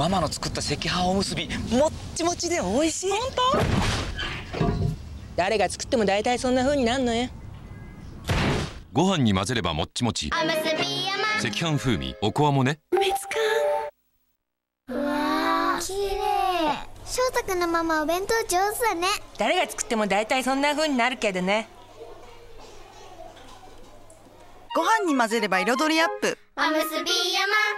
ママの作った赤飯おむすびもっちもちで美味しい。本誰が作っても大体そんな風になんのよ。ご飯に混ぜればもっちもち。おむすび山赤飯風味おこわもね。うわー綺麗。翔太くんのママお弁当上手だね。誰が作っても大体そんな風になるけどね。ご飯に混ぜれば彩りアップ。おむすび山。